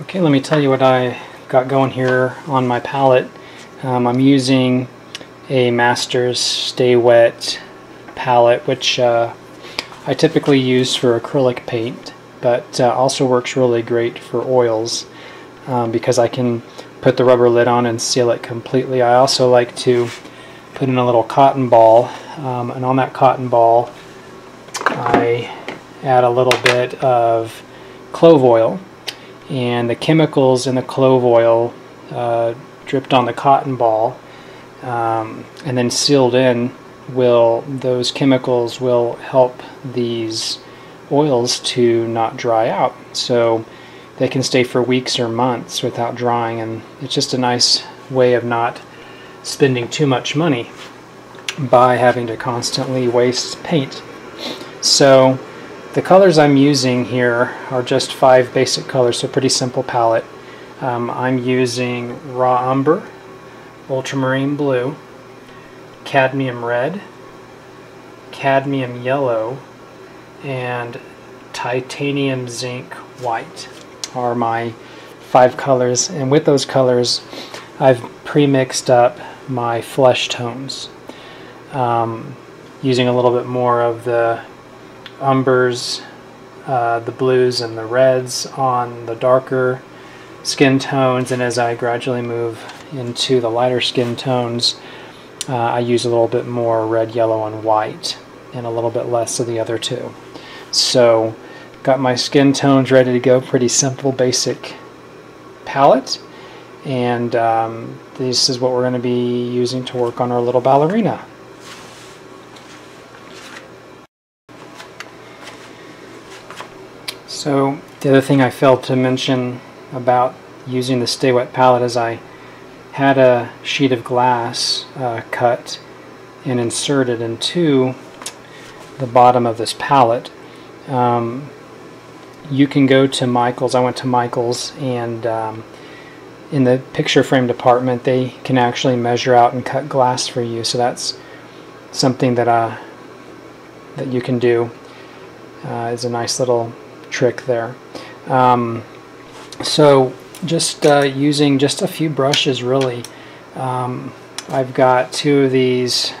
Okay, let me tell you what I got going here on my palette. Um, I'm using a Masterson Stay Wet palette, which uh, I typically use for acrylic paint, but uh, also works really great for oils um, because I can put the rubber lid on and seal it completely. I also like to put in a little cotton ball, um, and on that cotton ball I add a little bit of clove oil and the chemicals in the clove oil uh, dripped on the cotton ball um, and then sealed in will those chemicals will help these oils to not dry out. So they can stay for weeks or months without drying and it's just a nice way of not spending too much money by having to constantly waste paint. So the colors I'm using here are just five basic colors, so pretty simple palette. Um, I'm using Raw Umber, Ultramarine Blue, Cadmium Red, Cadmium Yellow, and Titanium Zinc White are my five colors. And with those colors, I've pre-mixed up my flesh tones um, using a little bit more of the umbers, uh, the blues and the reds on the darker skin tones and as I gradually move into the lighter skin tones uh, I use a little bit more red, yellow, and white and a little bit less of the other two. So got my skin tones ready to go, pretty simple basic palette and um, this is what we're going to be using to work on our little ballerina. So the other thing I failed to mention about using the Stay Wet palette is I had a sheet of glass uh, cut and inserted into the bottom of this palette. Um, you can go to Michaels. I went to Michaels and um, in the picture frame department they can actually measure out and cut glass for you. So that's something that uh, that you can do. Uh, is a nice little trick there. Um, so just uh, using just a few brushes really. Um, I've got two of these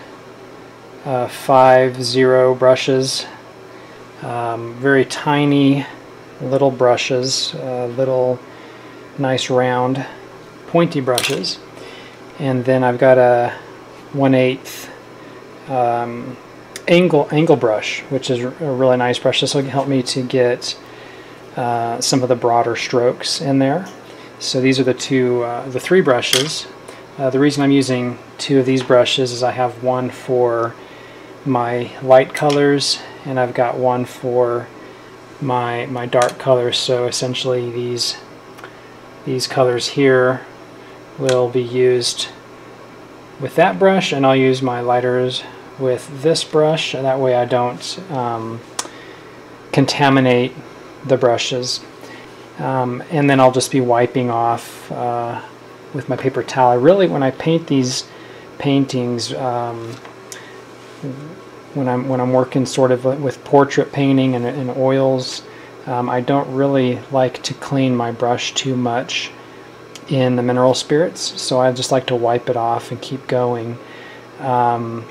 uh, 5-0 brushes, um, very tiny little brushes, uh, little nice round pointy brushes. And then I've got a 1 8 um, angle angle brush, which is a really nice brush. This will help me to get uh, some of the broader strokes in there. So these are the two, uh, the three brushes. Uh, the reason I'm using two of these brushes is I have one for my light colors and I've got one for my my dark colors. So essentially these these colors here will be used with that brush and I'll use my lighters with this brush that way I don't um, contaminate the brushes. Um, and then I'll just be wiping off uh, with my paper towel. I really, when I paint these paintings, um, when I'm when I'm working sort of with portrait painting and, and oils, um, I don't really like to clean my brush too much in the mineral spirits. So I just like to wipe it off and keep going. Um,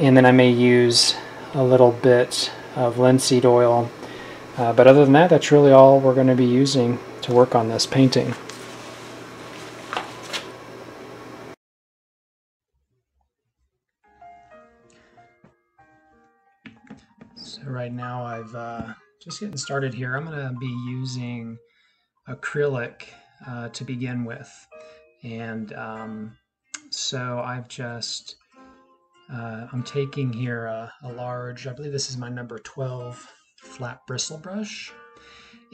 and then I may use a little bit of linseed oil uh, but other than that, that's really all we're going to be using to work on this painting. So right now I've uh, just getting started here. I'm going to be using acrylic uh, to begin with. And um, so I've just, uh, I'm taking here a, a large, I believe this is my number 12 flat bristle brush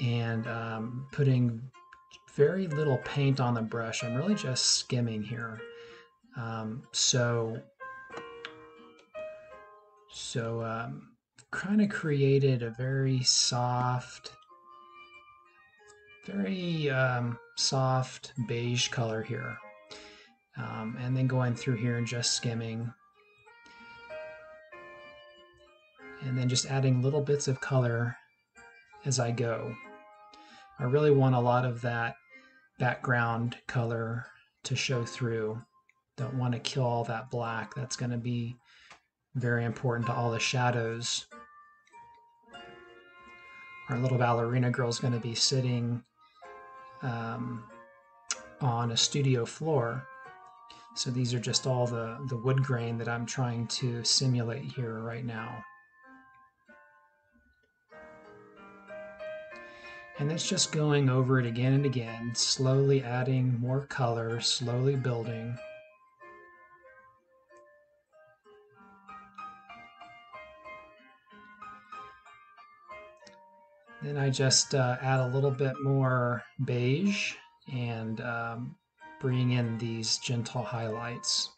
and um, putting very little paint on the brush. I'm really just skimming here. Um, so, so um, kind of created a very soft, very um, soft beige color here. Um, and then going through here and just skimming and then just adding little bits of color as I go. I really want a lot of that background color to show through. Don't want to kill all that black. That's going to be very important to all the shadows. Our little ballerina girl is going to be sitting um, on a studio floor. So these are just all the, the wood grain that I'm trying to simulate here right now. And it's just going over it again and again, slowly adding more color, slowly building. Then I just uh, add a little bit more beige and um, bring in these gentle highlights.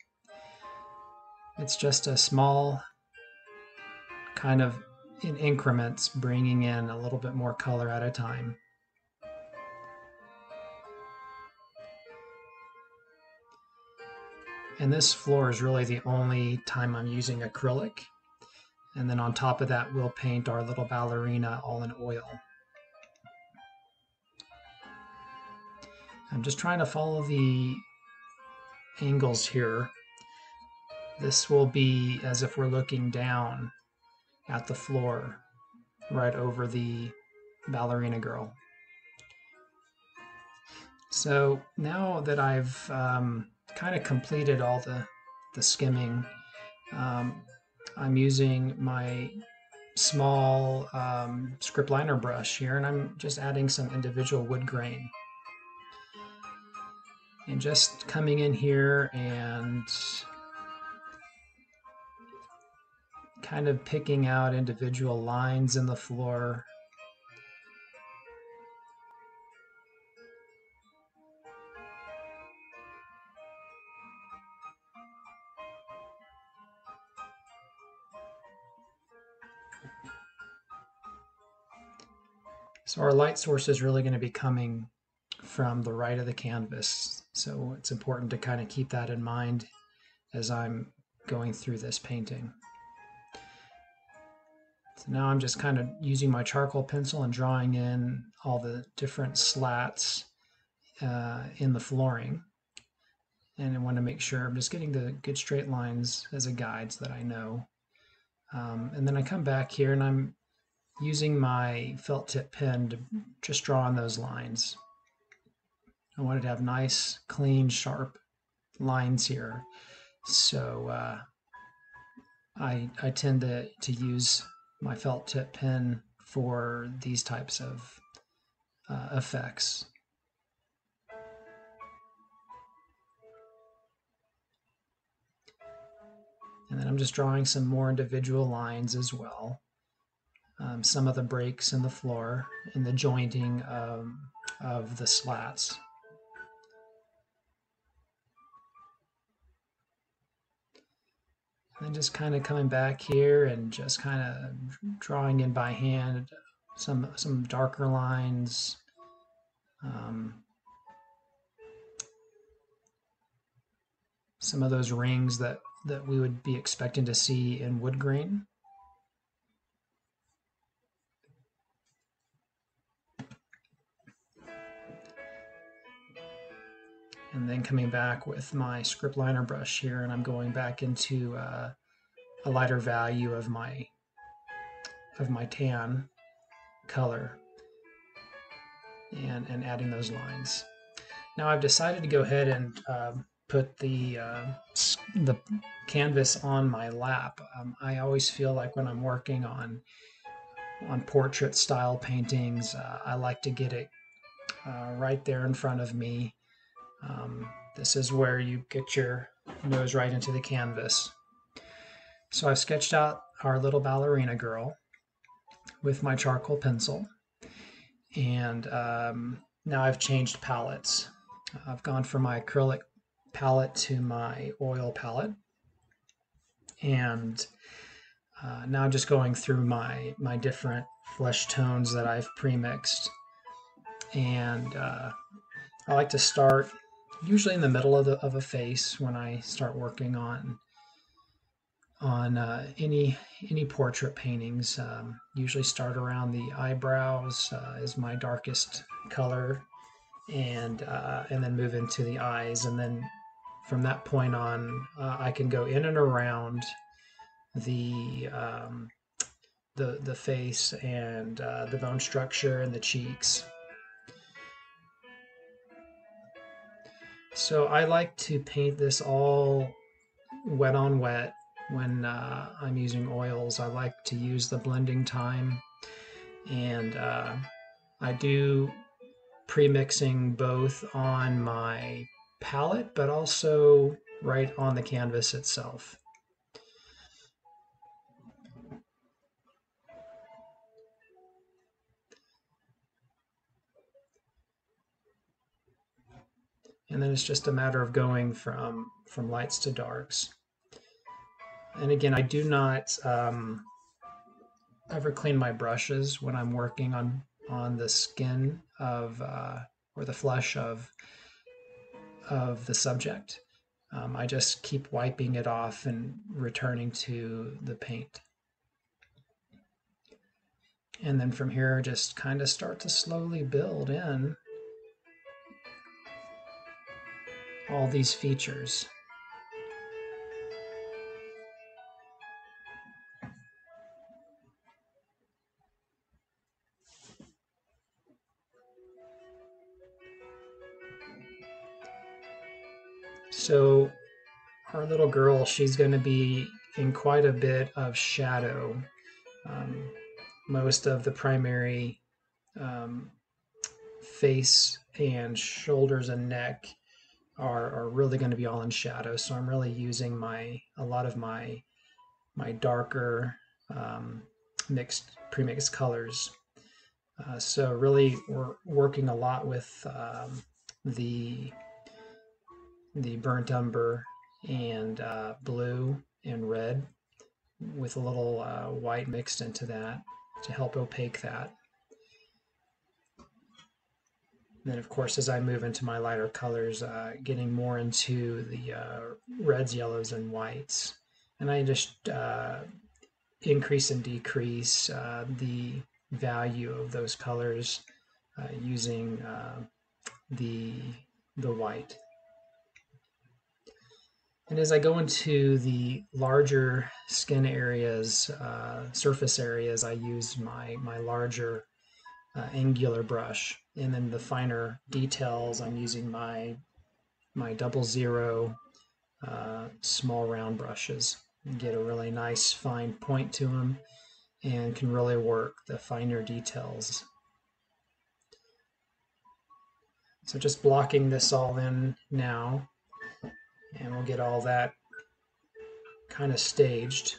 It's just a small kind of in increments, bringing in a little bit more color at a time. And this floor is really the only time I'm using acrylic. And then on top of that, we'll paint our little ballerina all in oil. I'm just trying to follow the angles here. This will be as if we're looking down at the floor right over the ballerina girl. So now that I've um, kind of completed all the, the skimming, um, I'm using my small um, script liner brush here and I'm just adding some individual wood grain. And just coming in here and kind of picking out individual lines in the floor. So our light source is really going to be coming from the right of the canvas. So it's important to kind of keep that in mind as I'm going through this painting. So now I'm just kind of using my charcoal pencil and drawing in all the different slats uh, in the flooring. And I want to make sure I'm just getting the good straight lines as a guide so that I know. Um, and then I come back here and I'm using my felt tip pen to just draw on those lines. I wanted to have nice, clean, sharp lines here. So uh, I, I tend to, to use my felt tip pen for these types of uh, effects. And then I'm just drawing some more individual lines as well. Um, some of the breaks in the floor in the jointing um, of the slats. And just kind of coming back here and just kind of drawing in by hand some some darker lines. Um, some of those rings that, that we would be expecting to see in wood grain. and then coming back with my script liner brush here and I'm going back into uh, a lighter value of my of my tan color and, and adding those lines. Now I've decided to go ahead and uh, put the uh, the canvas on my lap. Um, I always feel like when I'm working on on portrait style paintings, uh, I like to get it uh, right there in front of me um, this is where you get your nose right into the canvas. So I've sketched out our little ballerina girl with my charcoal pencil. And um, now I've changed palettes. I've gone from my acrylic palette to my oil palette. And uh, now I'm just going through my, my different flesh tones that I've pre-mixed. And uh, I like to start usually in the middle of, the, of a face when I start working on on uh, any any portrait paintings. Um, usually start around the eyebrows uh, is my darkest color, and uh, and then move into the eyes, and then from that point on, uh, I can go in and around the um, the the face and uh, the bone structure and the cheeks. So I like to paint this all wet on wet when uh, I'm using oils. I like to use the blending time, and uh, I do pre-mixing both on my palette, but also right on the canvas itself. And then it's just a matter of going from, from lights to darks. And again, I do not um, ever clean my brushes when I'm working on, on the skin of, uh, or the flesh of, of the subject. Um, I just keep wiping it off and returning to the paint. And then from here, just kind of start to slowly build in all these features. So our little girl, she's going to be in quite a bit of shadow. Um, most of the primary um, face and shoulders and neck are, are really going to be all in shadow. So I'm really using my a lot of my my darker um, mixed pre-mixed colors. Uh, so really, we're working a lot with um, the the burnt umber and uh, blue and red with a little uh, white mixed into that to help opaque that. Then, of course, as I move into my lighter colors, uh, getting more into the uh, reds, yellows, and whites. And I just uh, increase and decrease uh, the value of those colors using the, the white. And as I go into the larger skin areas, surface areas, I use my, my larger angular brush. And then the finer details I'm using my my double zero uh, small round brushes get a really nice fine point to them and can really work the finer details. So just blocking this all in now and we'll get all that kind of staged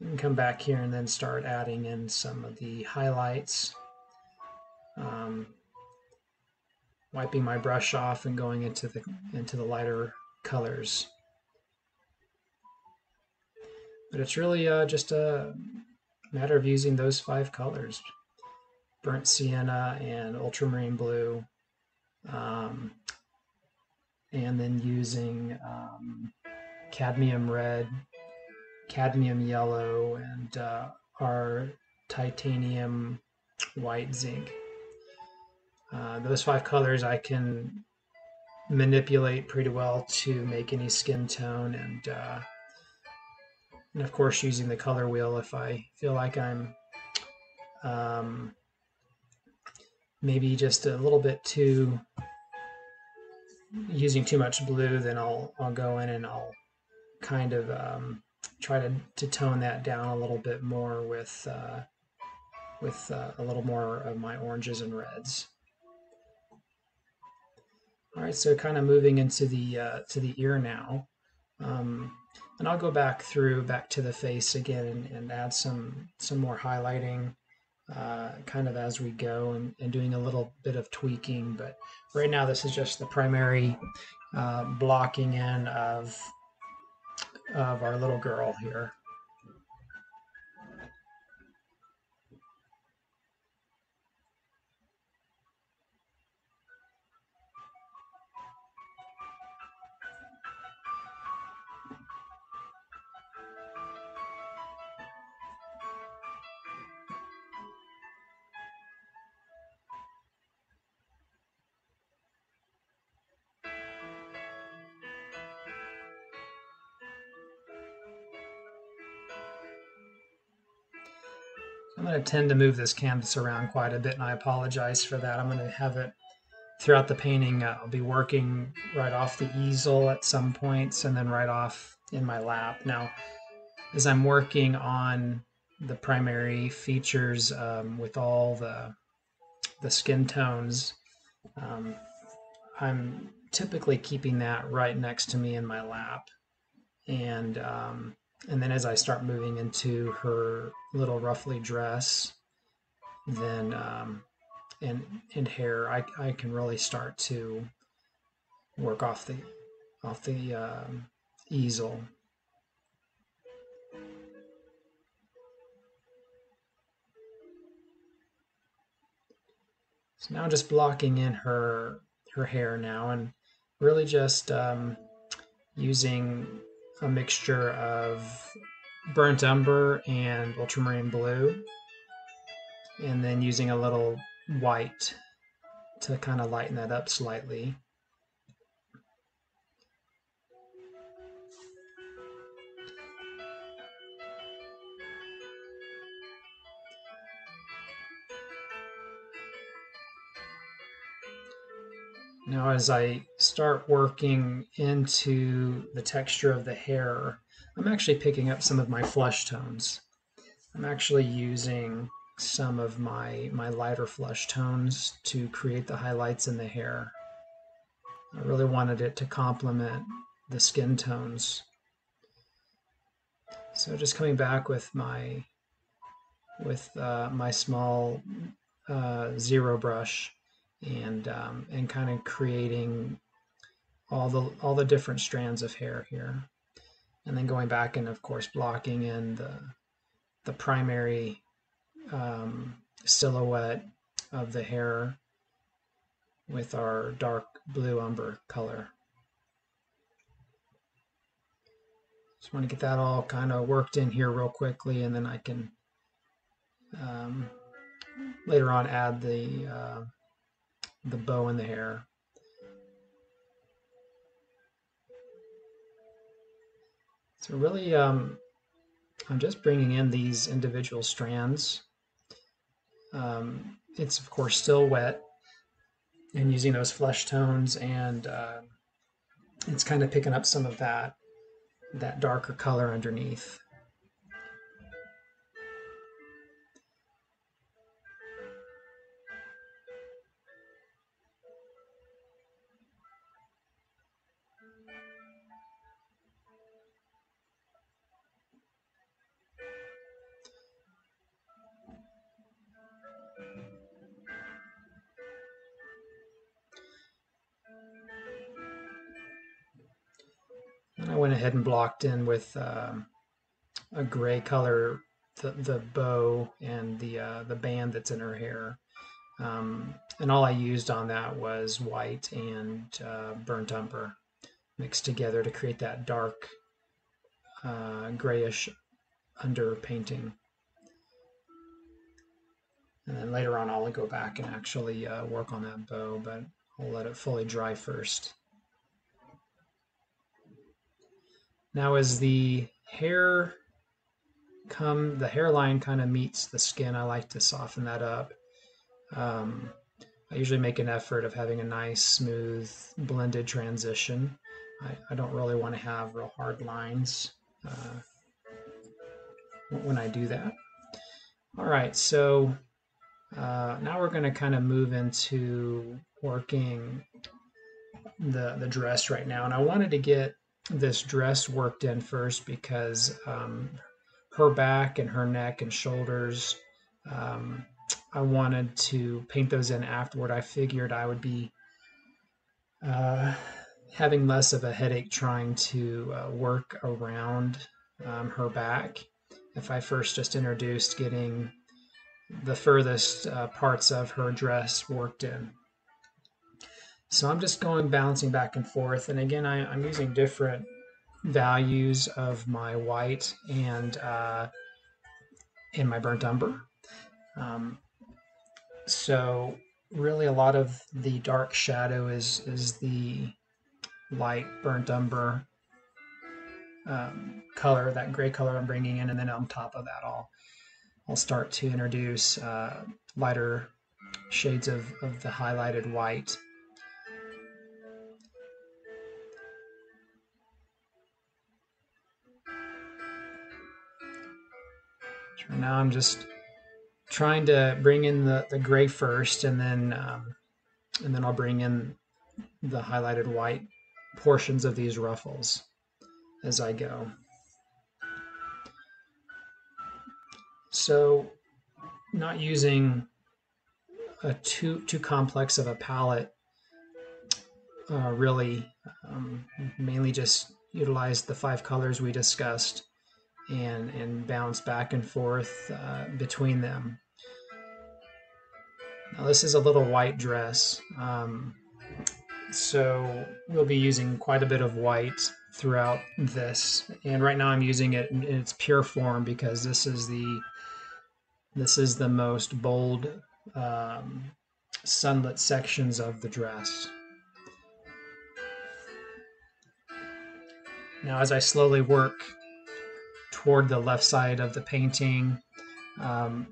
and come back here and then start adding in some of the highlights. Um, wiping my brush off and going into the into the lighter colors. But it's really uh, just a matter of using those five colors: burnt sienna and ultramarine blue, um, and then using um, cadmium red, cadmium yellow, and uh, our titanium white zinc. Uh, those five colors I can manipulate pretty well to make any skin tone and uh, and of course using the color wheel if I feel like I'm um, maybe just a little bit too using too much blue then I'll I'll go in and I'll kind of um, try to, to tone that down a little bit more with uh, with uh, a little more of my oranges and reds. All right, so kind of moving into the uh, to the ear now. Um, and I'll go back through back to the face again and, and add some some more highlighting uh, kind of as we go and, and, doing a little bit of tweaking. But right now this is just the primary uh, blocking in of of our little girl here. I'm going to tend to move this canvas around quite a bit, and I apologize for that. I'm going to have it throughout the painting. Uh, I'll be working right off the easel at some points, and then right off in my lap. Now, as I'm working on the primary features um, with all the the skin tones, um, I'm typically keeping that right next to me in my lap, and um, and then as I start moving into her little ruffly dress, then um, and and hair, I I can really start to work off the off the um, easel. So now just blocking in her her hair now and really just um, using a mixture of burnt umber and ultramarine blue and then using a little white to kind of lighten that up slightly. Now as I start working into the texture of the hair, I'm actually picking up some of my flush tones. I'm actually using some of my, my lighter flush tones to create the highlights in the hair. I really wanted it to complement the skin tones. So just coming back with my with uh, my small uh, zero brush and um, and kind of creating all the all the different strands of hair here, and then going back and of course blocking in the the primary um, silhouette of the hair with our dark blue umber color. Just want to get that all kind of worked in here real quickly, and then I can um, later on add the uh, the bow in the hair. So really, um, I'm just bringing in these individual strands. Um, it's of course still wet and using those flesh tones and uh, it's kind of picking up some of that that darker color underneath. Ahead and blocked in with um, a gray color the, the bow and the uh, the band that's in her hair. Um, and all I used on that was white and uh, burnt umber mixed together to create that dark uh, grayish under painting. And then later on I'll go back and actually uh, work on that bow, but I'll let it fully dry first. Now as the hair come, the hairline kind of meets the skin, I like to soften that up. Um, I usually make an effort of having a nice, smooth, blended transition. I, I don't really want to have real hard lines uh, when I do that. All right, so uh, now we're going to kind of move into working the, the dress right now. And I wanted to get this dress worked in first because um, her back and her neck and shoulders, um, I wanted to paint those in afterward. I figured I would be uh, having less of a headache trying to uh, work around um, her back if I first just introduced getting the furthest uh, parts of her dress worked in. So I'm just going bouncing back and forth. And again, I, am using different values of my white and uh, my burnt umber. Um, so really a lot of the dark shadow is is the light burnt umber um, color, that gray color I'm bringing in, and then on top of that, I'll I'll start to introduce uh, lighter shades of, of the highlighted white. So now I'm just trying to bring in the, the gray first and then um, and then I'll bring in the highlighted white portions of these ruffles as I go. So not using a too too complex of a palette uh, really um, mainly just utilize the five colors we discussed and and bounce back and forth uh, between them now this is a little white dress um, so we'll be using quite a bit of white throughout this and right now I'm using it in its pure form because this is the this is the most bold um, sunlit sections of the dress. Now as I slowly work toward the left side of the painting, um,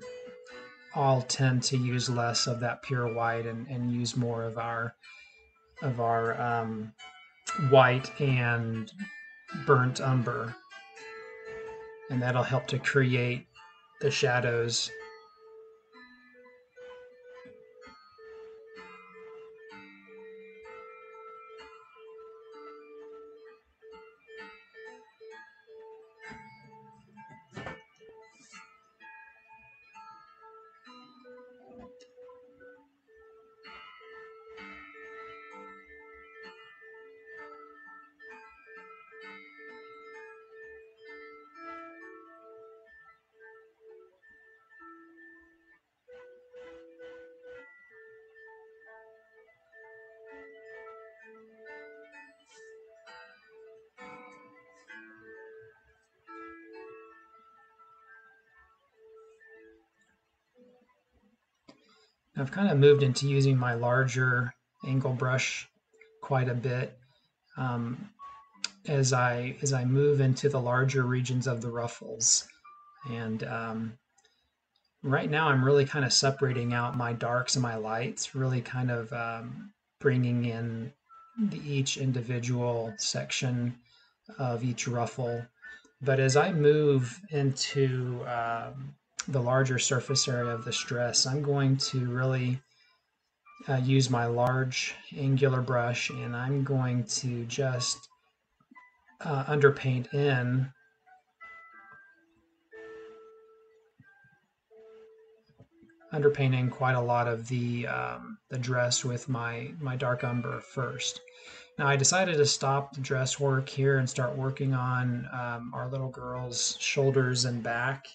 I'll tend to use less of that pure white and, and use more of our of our um, white and burnt umber. And that'll help to create the shadows I've kind of moved into using my larger angle brush quite a bit um, as I as I move into the larger regions of the ruffles. And um, right now I'm really kind of separating out my darks and my lights, really kind of um, bringing in the, each individual section of each ruffle. But as I move into um, the larger surface area of the stress, I'm going to really uh, use my large angular brush and I'm going to just uh, underpaint in underpainting quite a lot of the um, the dress with my my dark umber first. Now I decided to stop the dress work here and start working on um, our little girl's shoulders and back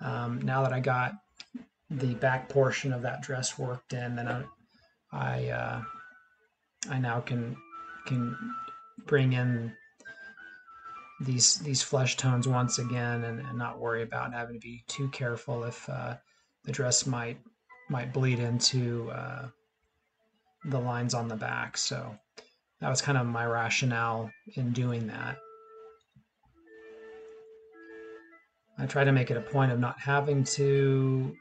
um, now that I got the back portion of that dress worked in, then I, I, uh, I now can can bring in these these flesh tones once again and, and not worry about having to be too careful if uh, the dress might might bleed into uh, the lines on the back. So that was kind of my rationale in doing that. I try to make it a point of not having to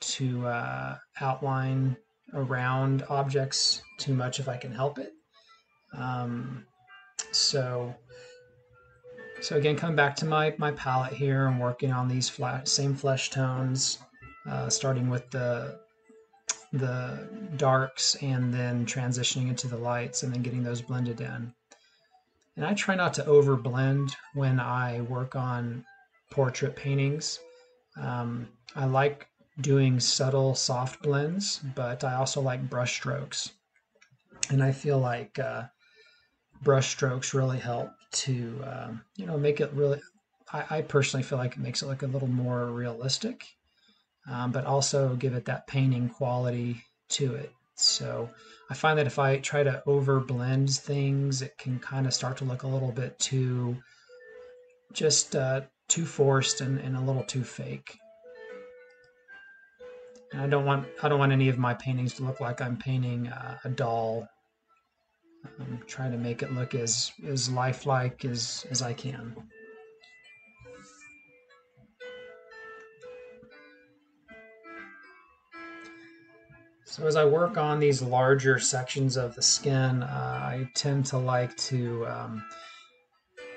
to uh, outline around objects too much if I can help it. Um, so so again, coming back to my, my palette here, I'm working on these flat, same flesh tones, uh, starting with the the darks and then transitioning into the lights and then getting those blended in. And I try not to over blend when I work on portrait paintings. Um, I like doing subtle soft blends, but I also like brush strokes. And I feel like uh, brush strokes really help to, uh, you know, make it really, I, I, personally feel like it makes it look a little more realistic, um, but also give it that painting quality to it. So I find that if I try to over blend things, it can kind of start to look a little bit too just uh, too forced and, and a little too fake. And I don't want I don't want any of my paintings to look like I'm painting uh, a doll. I'm trying to make it look as as lifelike as as I can. So as I work on these larger sections of the skin, uh, I tend to like to um,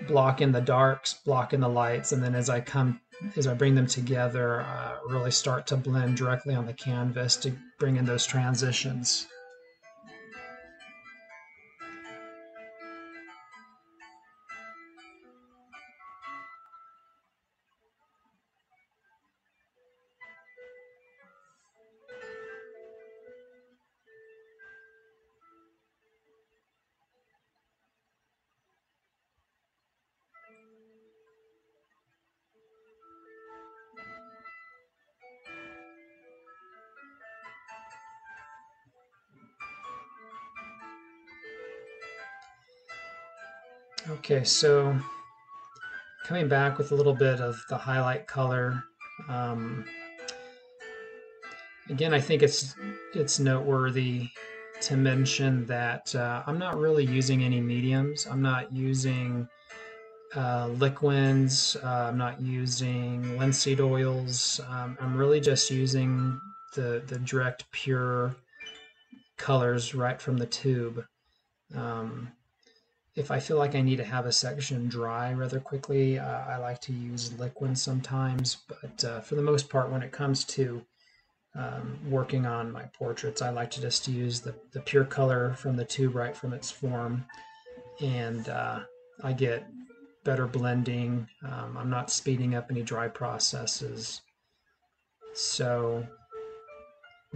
block in the darks, block in the lights, and then as I come, as I bring them together, uh, really start to blend directly on the canvas to bring in those transitions. So coming back with a little bit of the highlight color. Um, again, I think it's it's noteworthy to mention that uh, I'm not really using any mediums. I'm not using uh, Liquins. Uh, I'm not using linseed oils. Um, I'm really just using the the direct pure colors right from the tube. Um, if I feel like I need to have a section dry rather quickly, uh, I like to use Liquin sometimes. But uh, for the most part, when it comes to um, working on my portraits, I like to just use the, the pure color from the tube right from its form. And uh, I get better blending. Um, I'm not speeding up any dry processes. So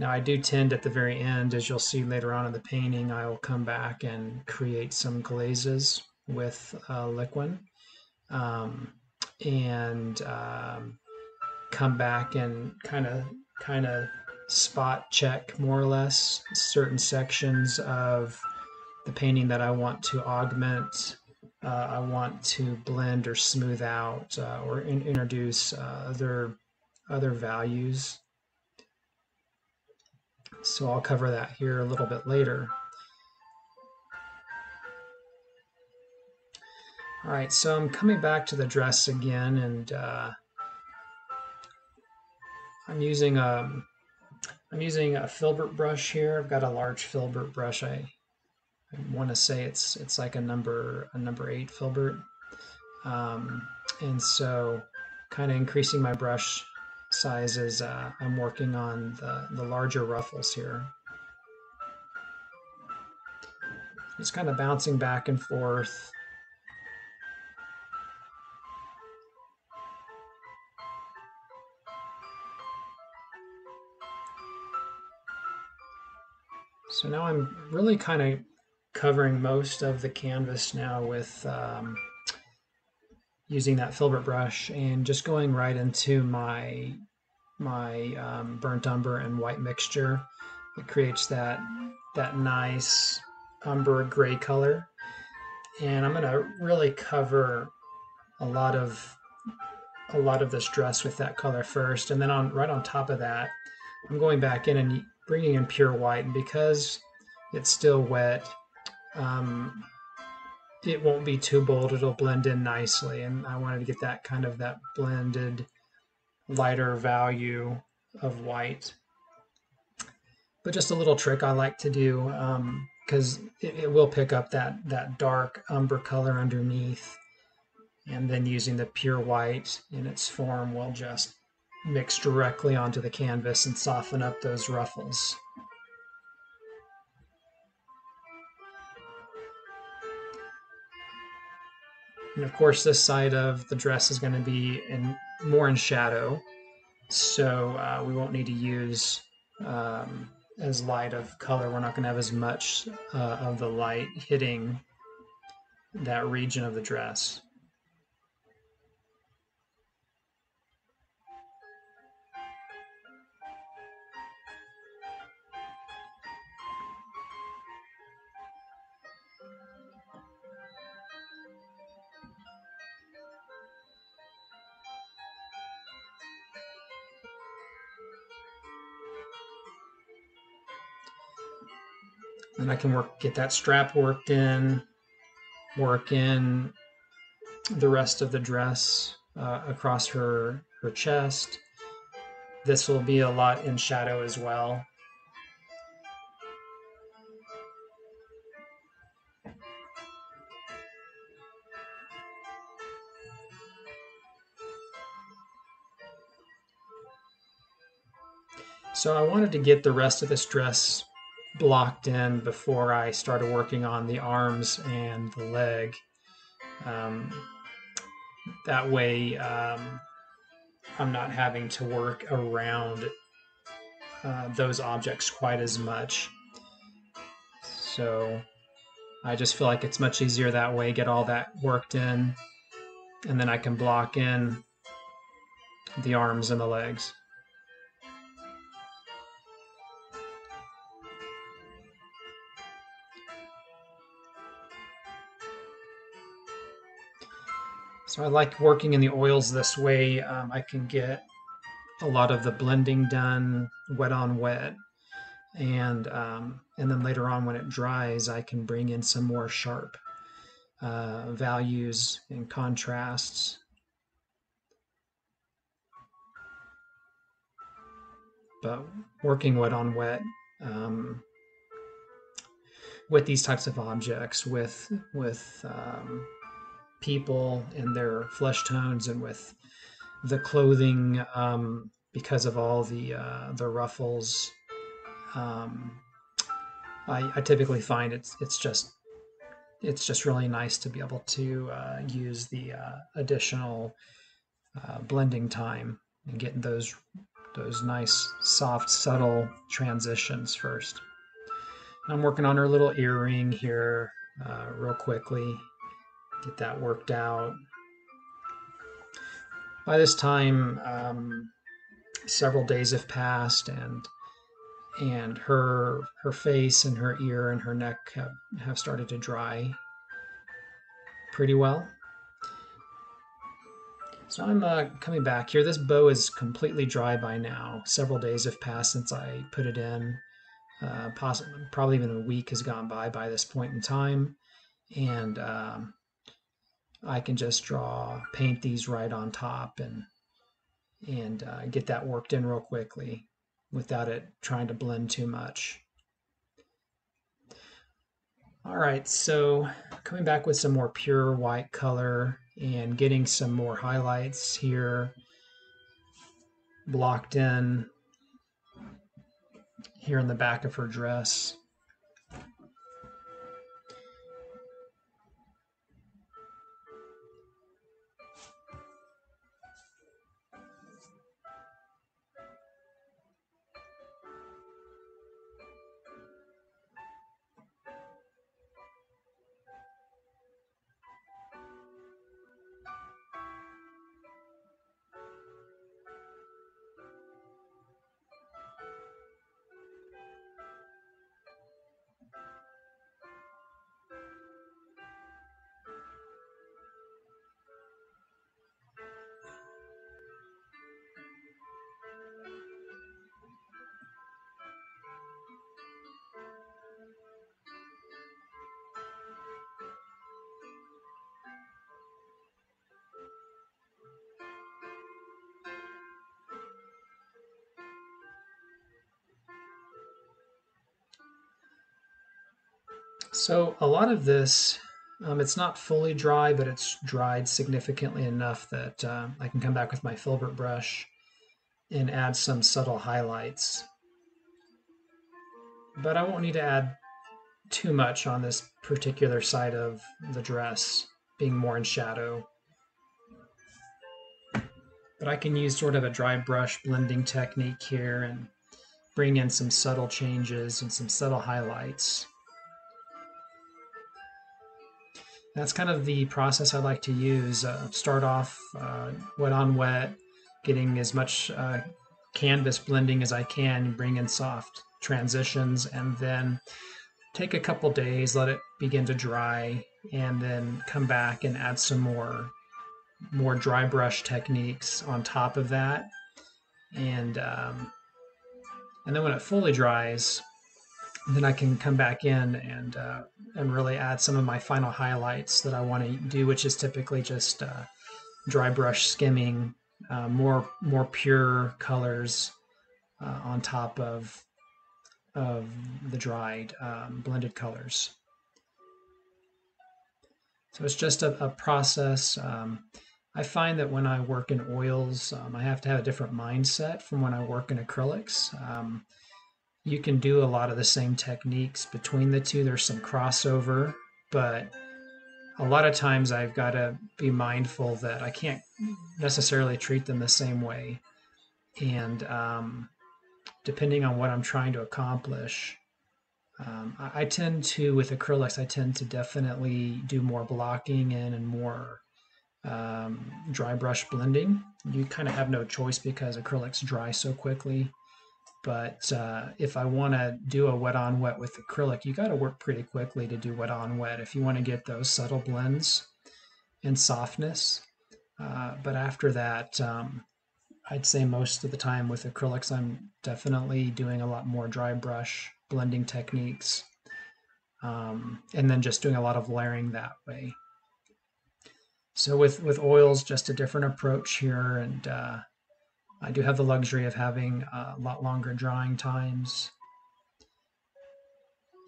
now I do tend at the very end, as you'll see later on in the painting, I will come back and create some glazes with uh, Liquin um, and um, come back and kind of kind of spot check more or less certain sections of the painting that I want to augment, uh, I want to blend or smooth out uh, or in introduce uh, other other values so I'll cover that here a little bit later. All right, so I'm coming back to the dress again, and uh, I'm using a um, I'm using a filbert brush here. I've got a large filbert brush. I, I want to say it's it's like a number a number eight filbert, um, and so kind of increasing my brush sizes, uh, I'm working on the, the larger ruffles here. It's kind of bouncing back and forth. So now I'm really kind of covering most of the canvas now with um, using that filbert brush and just going right into my my um, burnt umber and white mixture. It creates that that nice umber gray color. And I'm gonna really cover a lot of a lot of this dress with that color first, and then on right on top of that, I'm going back in and bringing in pure white. And because it's still wet, um, it won't be too bold. It'll blend in nicely. And I wanted to get that kind of that blended lighter value of white. But just a little trick I like to do because um, it, it will pick up that, that dark umber color underneath. And then using the pure white in its form will just mix directly onto the canvas and soften up those ruffles. And of course, this side of the dress is going to be in more in shadow, so uh, we won't need to use um, as light of color. We're not going to have as much uh, of the light hitting that region of the dress. I can work get that strap worked in, work in the rest of the dress uh, across her her chest. This will be a lot in shadow as well. So I wanted to get the rest of this dress blocked in before I started working on the arms and the leg. Um, that way, um, I'm not having to work around uh, those objects quite as much. So I just feel like it's much easier that way, get all that worked in, and then I can block in the arms and the legs. So I like working in the oils this way. Um, I can get a lot of the blending done wet on wet. And, um, and then later on when it dries, I can bring in some more sharp uh, values and contrasts. But working wet on wet um, with these types of objects, with with um, people and their flesh tones, and with the clothing um, because of all the uh, the ruffles. Um, I, I, typically find it's it's just it's just really nice to be able to uh, use the uh, additional uh, blending time and getting those those nice soft subtle transitions first. I'm working on her little earring here uh, real quickly. Get that worked out. By this time, um, several days have passed, and and her her face and her ear and her neck have, have started to dry pretty well. So I'm uh, coming back here. This bow is completely dry by now. Several days have passed since I put it in. Uh, possibly, probably even a week has gone by by this point in time, and um, I can just draw, paint these right on top and and uh, get that worked in real quickly without it trying to blend too much. All right, so coming back with some more pure white color and getting some more highlights here blocked in here in the back of her dress. So a lot of this, um, it's not fully dry, but it's dried significantly enough that uh, I can come back with my filbert brush and add some subtle highlights. But I won't need to add too much on this particular side of the dress, being more in shadow. But I can use sort of a dry brush blending technique here and bring in some subtle changes and some subtle highlights. That's kind of the process I like to use. Uh, start off uh, wet on wet, getting as much uh, canvas blending as I can, bring in soft transitions, and then take a couple days, let it begin to dry, and then come back and add some more more dry brush techniques on top of that, and um, and then when it fully dries, then I can come back in and uh, and really add some of my final highlights that I want to do, which is typically just uh, dry brush skimming, uh, more more pure colors uh, on top of of the dried um, blended colors. So it's just a, a process. Um, I find that when I work in oils, um, I have to have a different mindset from when I work in acrylics. You can do a lot of the same techniques between the two. There's some crossover, but a lot of times I've got to be mindful that I can't necessarily treat them the same way. And um, depending on what I'm trying to accomplish, um, I, I, tend to, with acrylics, I tend to definitely do more blocking in and more um, dry brush blending. You kind of have no choice because acrylics dry so quickly. But uh, if I want to do a wet on wet with acrylic, you got to work pretty quickly to do wet on wet if you want to get those subtle blends and softness. Uh, but after that, um, I'd say most of the time with acrylics, I'm definitely doing a lot more dry brush blending techniques. Um, and then just doing a lot of layering that way. So with, with oils, just a different approach here. And uh, I do have the luxury of having a lot longer drying times.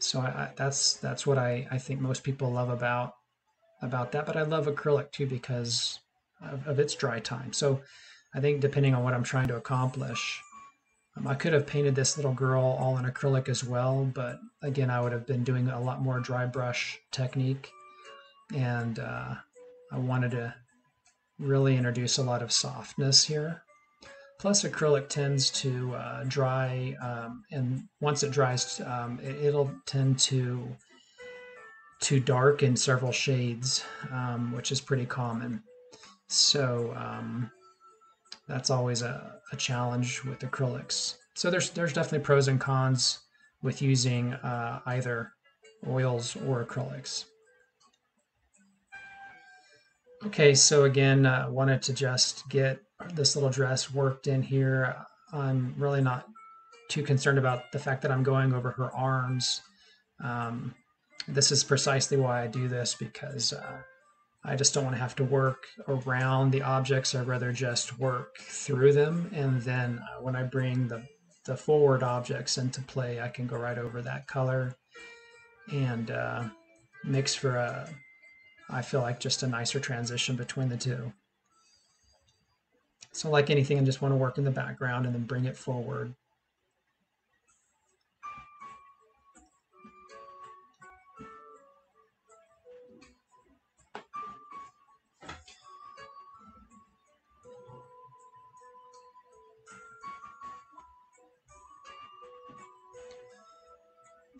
So I, I, that's that's what I, I think most people love about about that. But I love acrylic too because of, of its dry time. So I think depending on what I'm trying to accomplish, um, I could have painted this little girl all in acrylic as well. But again, I would have been doing a lot more dry brush technique, and uh, I wanted to really introduce a lot of softness here. Plus, acrylic tends to uh, dry, um, and once it dries, um, it, will tend to to dark in several shades, um, which is pretty common. So um, that's always a, a, challenge with acrylics. So there's there's definitely pros and cons with using uh, either oils or acrylics. Okay, so again, uh, wanted to just get this little dress worked in here. I'm really not too concerned about the fact that I'm going over her arms. Um, this is precisely why I do this because uh, I just don't want to have to work around the objects. I'd rather just work through them. And then uh, when I bring the, the forward objects into play, I can go right over that color and uh, mix for a, I feel like just a nicer transition between the two. So like anything, I just want to work in the background and then bring it forward.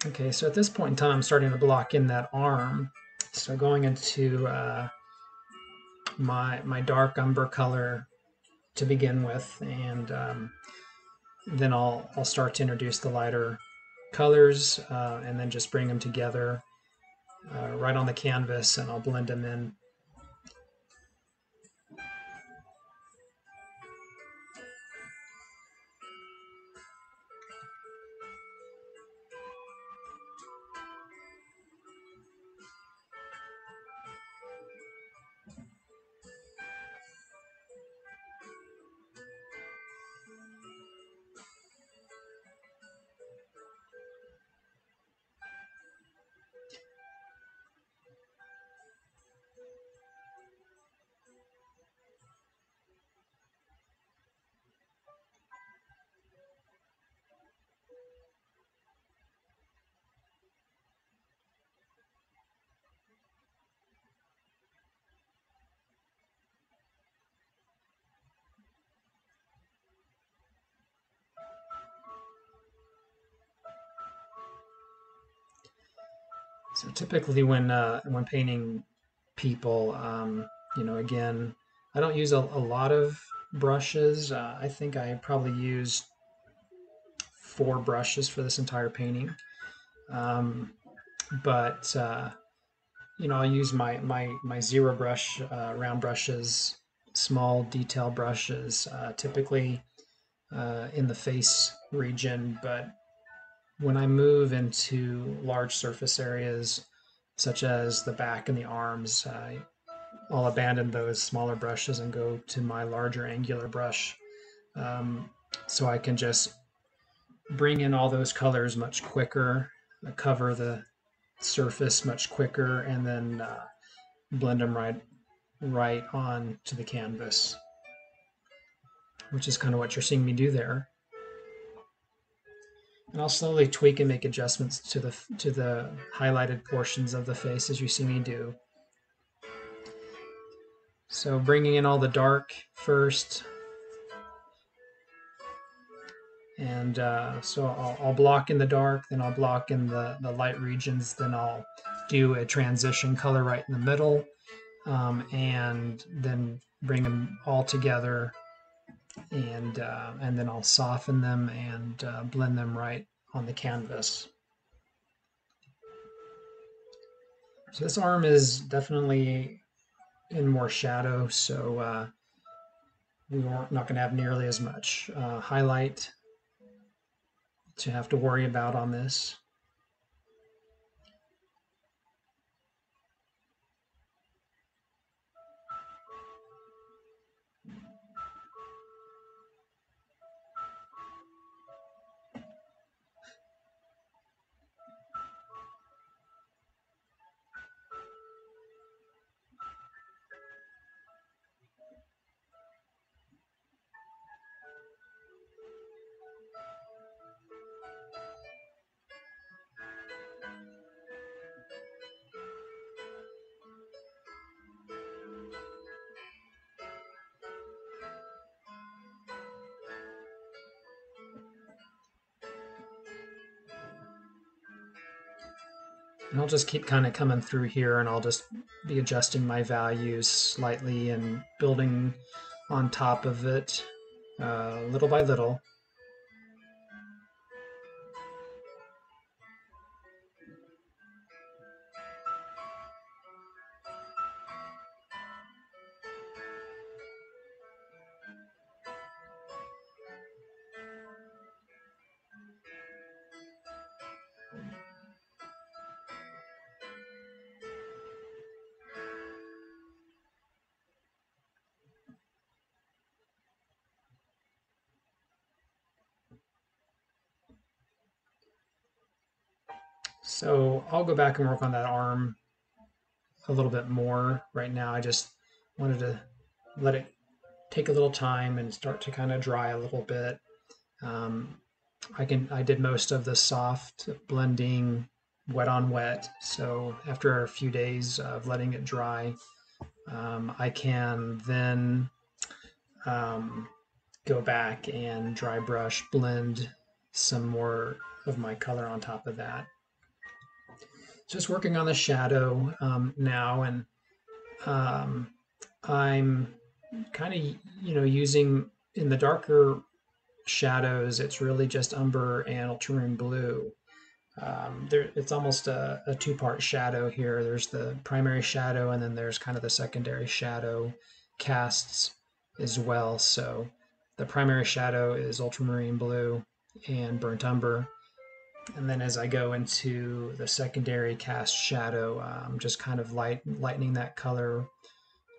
Okay, so at this point in time, I'm starting to block in that arm. So going into uh, my, my dark umber color to begin with, and um, then I'll I'll start to introduce the lighter colors, uh, and then just bring them together uh, right on the canvas, and I'll blend them in typically, when uh, when painting people, um, you know, again, I don't use a, a lot of brushes. Uh, I think I probably used four brushes for this entire painting. Um, but uh, you know, I'll use my my my zero brush uh, round brushes, small detail brushes, uh, typically uh, in the face region, but when I move into large surface areas, such as the back and the arms, uh, I'll abandon those smaller brushes and go to my larger angular brush. Um, so I can just bring in all those colors much quicker, cover the surface much quicker, and then uh, blend them right right on to the canvas, which is kind of what you're seeing me do there. And I'll slowly tweak and make adjustments to the to the highlighted portions of the face as you see me do. So bringing in all the dark first. And uh, so I'll, I'll, block in the dark, then I'll block in the, the light regions, then I'll do a transition color right in the middle, um, and then bring them all together and uh, and then I'll soften them and uh, blend them right on the canvas. So this arm is definitely in more shadow, so uh, we are not going to have nearly as much uh, highlight to have to worry about on this. And I'll just keep kind of coming through here and I'll just be adjusting my values slightly and building on top of it uh, little by little. Go back and work on that arm a little bit more. Right now, I just wanted to let it take a little time and start to kind of dry a little bit. Um, I can I did most of the soft blending wet on wet. So after a few days of letting it dry, um, I can then um, go back and dry brush blend some more of my color on top of that just working on the shadow um, now, and um, I'm kind of you know using in the darker shadows. It's really just umber and ultramarine blue. Um, there, it's almost a, a two-part shadow here. There's the primary shadow, and then there's kind of the secondary shadow casts as well. So the primary shadow is ultramarine blue and burnt umber and then as I go into the secondary cast shadow, I'm um, just kind of light lightening that color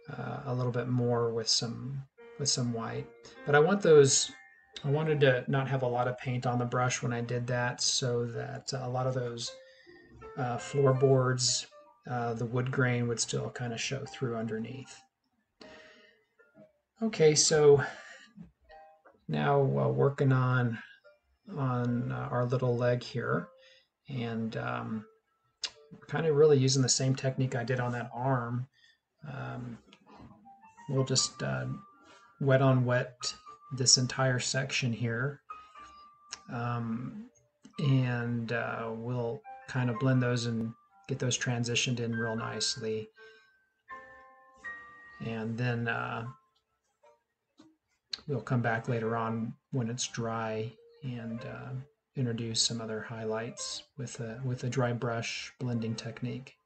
uh, a little bit more with some with some white. But I want those. I wanted to not have a lot of paint on the brush when I did that, so that a lot of those uh, floorboards, uh, the wood grain would still kind of show through underneath. Okay, so now uh, working on on uh, our little leg here. And um, kind of really using the same technique I did on that arm. Um, we'll just uh, wet on wet this entire section here. Um, and uh, we'll kind of blend those and get those transitioned in real nicely. And then uh, we'll come back later on when it's dry and uh, introduce some other highlights with a, with a dry brush blending technique.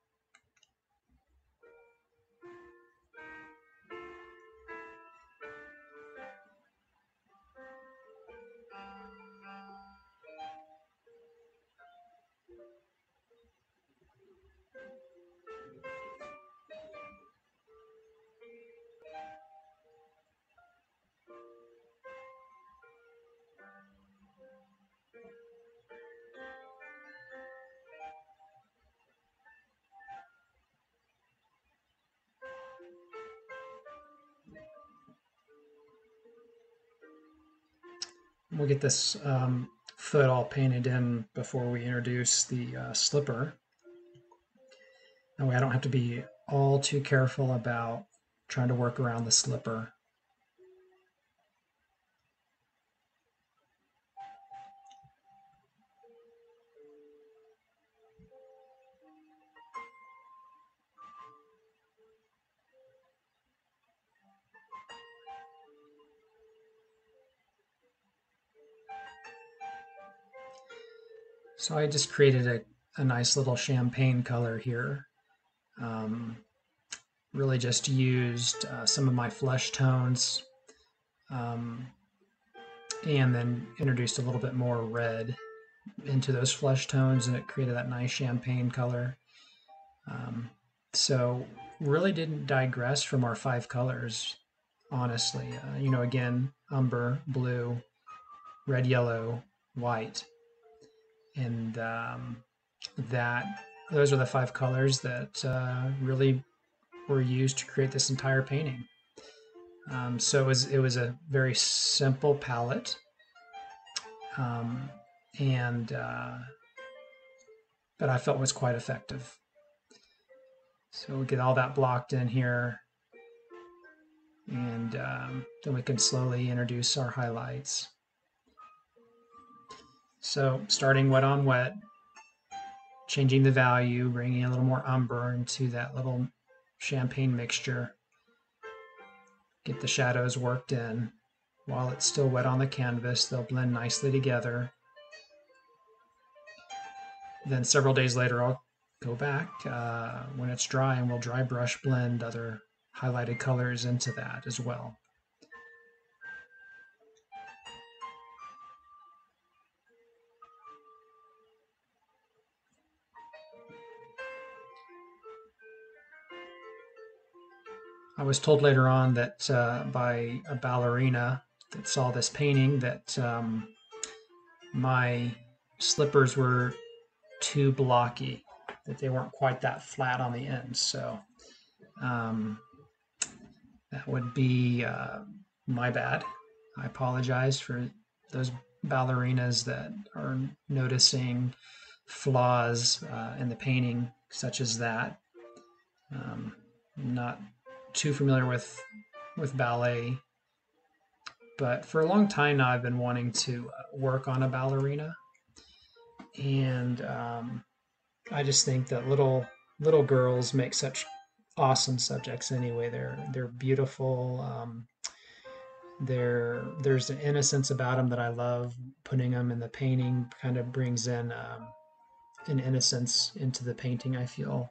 We'll get this um, foot all painted in before we introduce the uh, slipper. That way I don't have to be all too careful about trying to work around the slipper. So I just created a, a nice little champagne color here. Um, really just used uh, some of my flesh tones um, and then introduced a little bit more red into those flesh tones and it created that nice champagne color. Um, so really didn't digress from our five colors, honestly. Uh, you know, again, umber, blue, red, yellow, white and um, that those are the five colors that uh, really were used to create this entire painting. Um, so it was it was a very simple palette, um, and uh, but I felt was quite effective. So we get all that blocked in here, and um, then we can slowly introduce our highlights. So starting wet on wet, changing the value, bringing a little more umber into that little champagne mixture. Get the shadows worked in. While it's still wet on the canvas, they'll blend nicely together. Then several days later, I'll go back uh, when it's dry and we'll dry brush blend other highlighted colors into that as well. I was told later on that uh, by a ballerina that saw this painting that um, my slippers were too blocky, that they weren't quite that flat on the ends. So um, that would be uh, my bad. I apologize for those ballerinas that are noticing flaws uh, in the painting, such as that. Um, not too familiar with with ballet, but for a long time now, I've been wanting to uh, work on a ballerina, and um, I just think that little little girls make such awesome subjects anyway. They're they're beautiful. Um, there there's an innocence about them that I love. Putting them in the painting kind of brings in um, an innocence into the painting. I feel,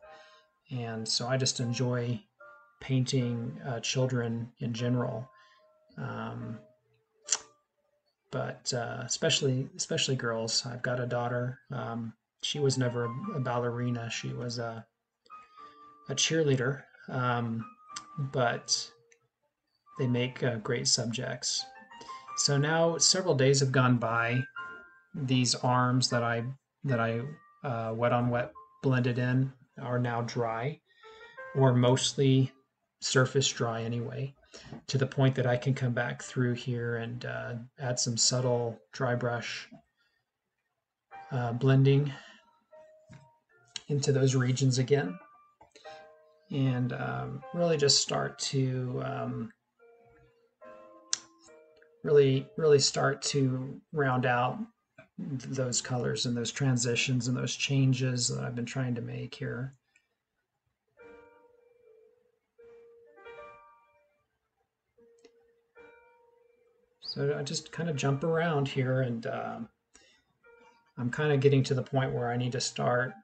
and so I just enjoy painting uh, children in general. Um, but uh, especially especially girls. I've got a daughter. Um, she was never a, ballerina. She was a a cheerleader. Um, but they make uh, great subjects. So now several days have gone by. These arms that I that I uh, wet on wet blended in are now dry, or mostly surface dry anyway, to the point that I can come back through here and uh, add some subtle dry brush uh, blending into those regions again. And um, really just start to um, really, really start to round out those colors and those transitions and those changes that I've been trying to make here. So I just kind of jump around here and um, I'm kind of getting to the point where I need to start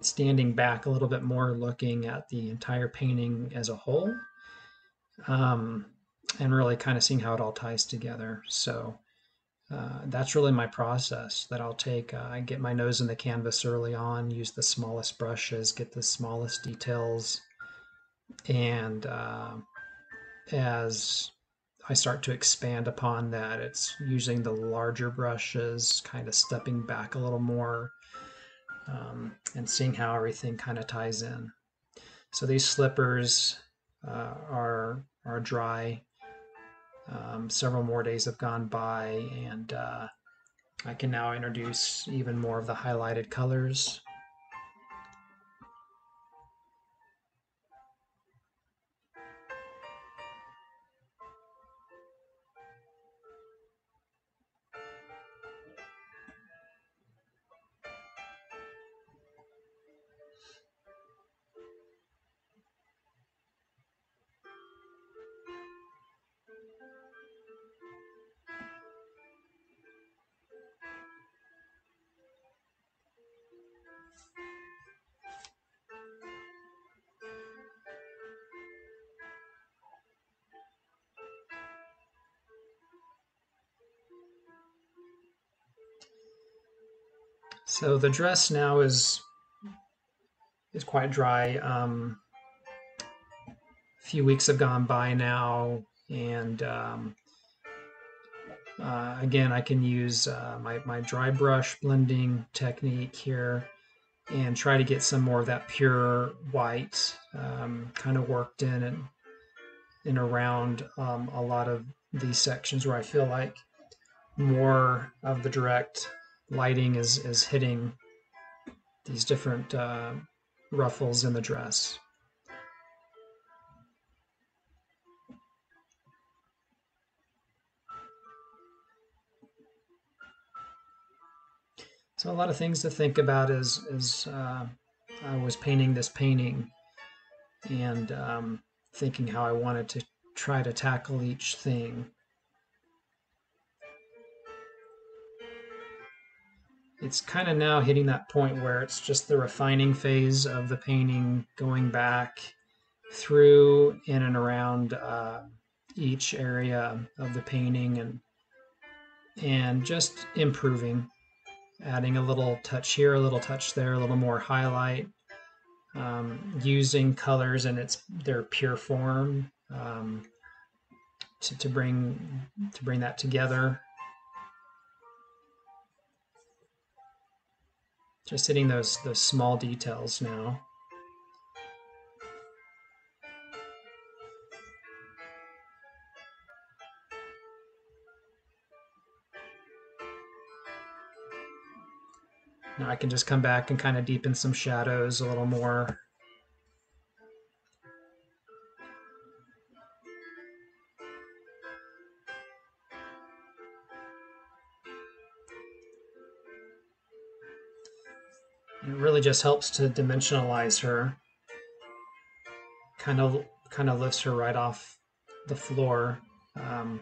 standing back a little bit more, looking at the entire painting as a whole, um, and really kind of seeing how it all ties together. So uh, that's really my process that I'll take. Uh, I get my nose in the canvas early on, use the smallest brushes, get the smallest details, and uh, as I start to expand upon that. It's using the larger brushes, kind of stepping back a little more, um, and seeing how everything kind of ties in. So these slippers uh, are are dry. Um, several more days have gone by, and uh, I can now introduce even more of the highlighted colors. So the dress now is is quite dry. Um, a few weeks have gone by now, and um, uh, again, I can use uh, my, my dry brush blending technique here and try to get some more of that pure white um, kind of worked in and in around um, a lot of these sections where I feel like more of the direct lighting is, is hitting these different uh, ruffles in the dress. So a lot of things to think about as, as uh, I was painting this painting and um, thinking how I wanted to try to tackle each thing. It's kind of now hitting that point where it's just the refining phase of the painting going back through in and around uh, each area of the painting and and just improving adding a little touch here a little touch there a little more highlight um, using colors in its their pure form um, to, to bring to bring that together Just hitting those those small details now. Now I can just come back and kind of deepen some shadows a little more. Just helps to dimensionalize her. Kind of kind of lifts her right off the floor. Um,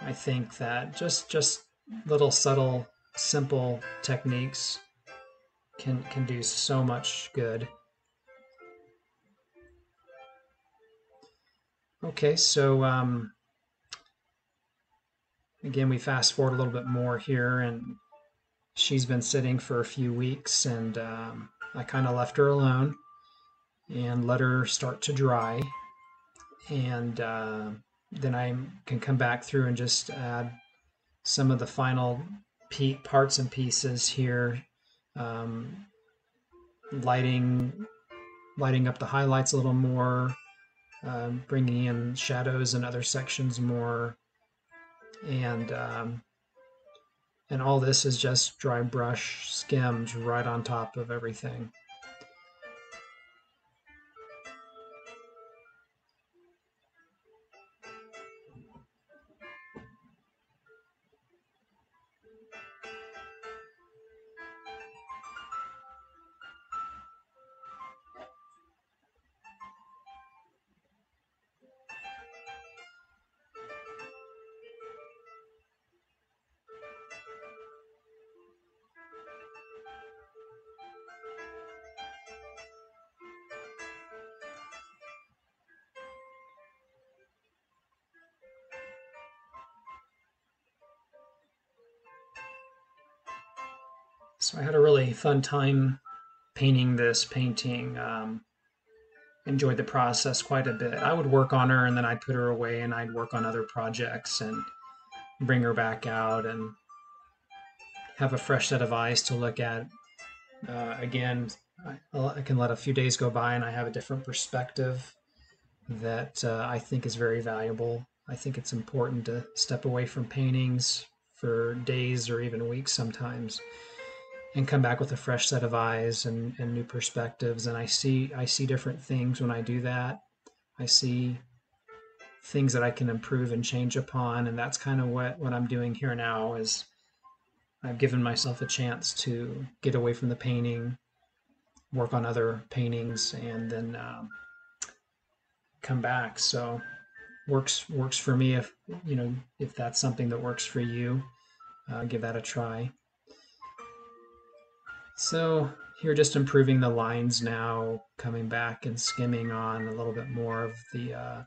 I think that just just little subtle, simple techniques can can do so much good. Okay, so um, again, we fast forward a little bit more here, and she's been sitting for a few weeks, and um, I kind of left her alone and let her start to dry. And uh, then I can come back through and just add some of the final parts and pieces here, um, lighting, lighting up the highlights a little more, um, bringing in shadows and other sections more, and um, and all this is just dry brush skimmed right on top of everything. So I had a really fun time painting this painting. Um, enjoyed the process quite a bit. I would work on her and then I'd put her away and I'd work on other projects and bring her back out and have a fresh set of eyes to look at. Uh, again, I, I, can let a few days go by and I have a different perspective that uh, I think is very valuable. I think it's important to step away from paintings for days or even weeks sometimes and come back with a fresh set of eyes and, and new perspectives and I see I see different things when I do that. I see things that I can improve and change upon and that's kind of what, what I'm doing here now is I've given myself a chance to get away from the painting, work on other paintings, and then um, come back. So works works for me if you know if that's something that works for you uh, give that a try so here just improving the lines now coming back and skimming on a little bit more of the uh,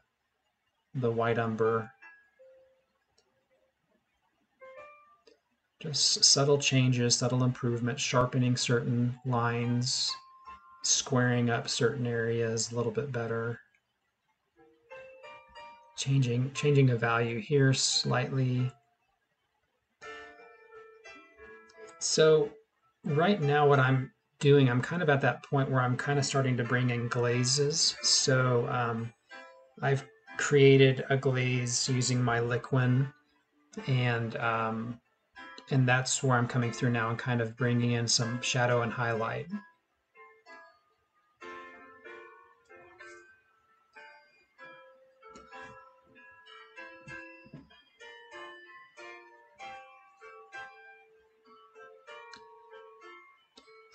the white umber just subtle changes subtle improvements sharpening certain lines squaring up certain areas a little bit better changing changing a value here slightly. So right now what I'm doing, I'm kind of at that point where I'm kind of starting to bring in glazes. So um, I've created a glaze using my Liquin and um, and that's where I'm coming through now and kind of bringing in some shadow and highlight.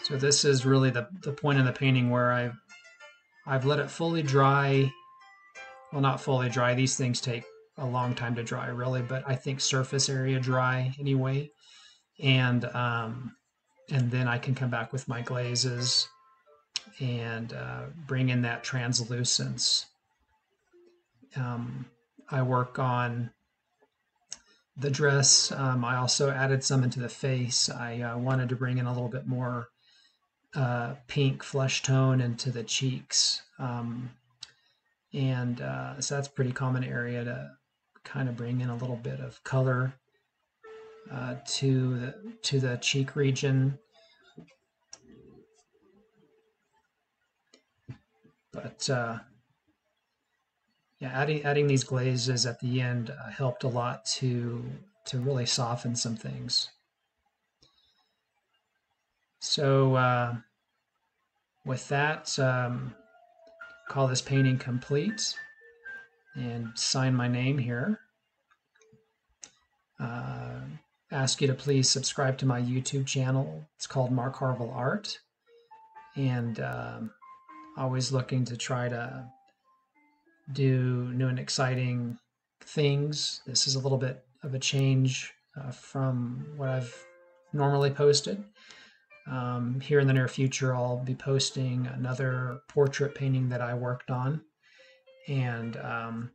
So this is really the, the point in the painting where I've, I've let it fully dry. Well, not fully dry. These things take a long time to dry, really, but I think surface area dry anyway. And um, and then I can come back with my glazes and uh, bring in that translucence. Um, I work on the dress. Um, I also added some into the face. I uh, wanted to bring in a little bit more uh, pink flesh tone into the cheeks. Um, and uh, so that's pretty common area to kind of bring in a little bit of color uh, to the to the cheek region. But uh, yeah, adding adding these glazes at the end uh, helped a lot to to really soften some things. So uh, with that, um, call this painting complete and sign my name here. Uh, ask you to please subscribe to my YouTube channel. It's called Marc Harvill Art. And um, always looking to try to do new and exciting things. This is a little bit of a change uh, from what I've normally posted. Um, here in the near future, I'll be posting another portrait painting that I worked on. And um,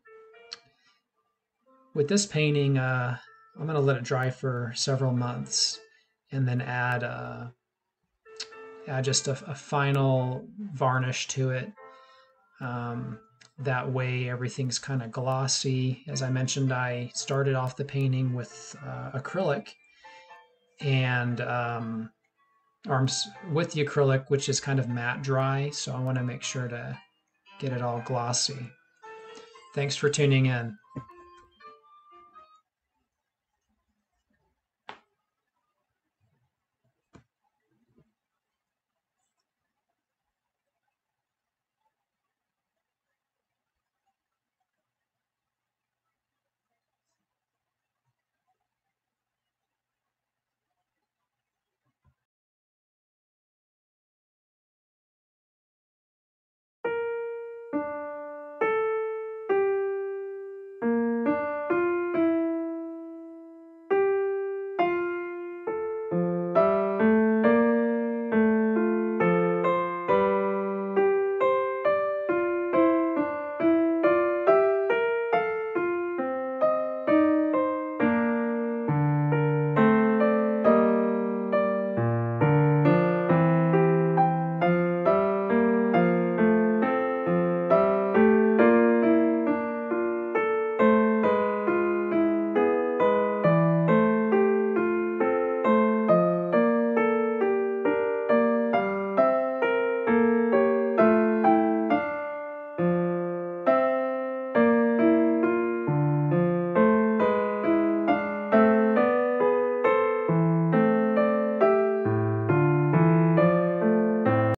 with this painting, uh, I'm going to let it dry for several months and then add, uh, add just a, a, final varnish to it. Um, that way, everything's kind of glossy. As I mentioned, I started off the painting with uh, acrylic and um, arms with the acrylic, which is kind of matte dry. So I want to make sure to get it all glossy. Thanks for tuning in.